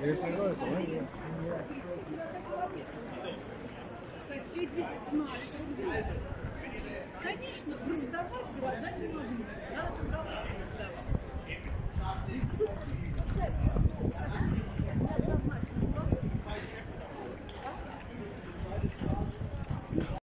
Соседи знали Соседи знали. Конечно, раздавать города не нужно.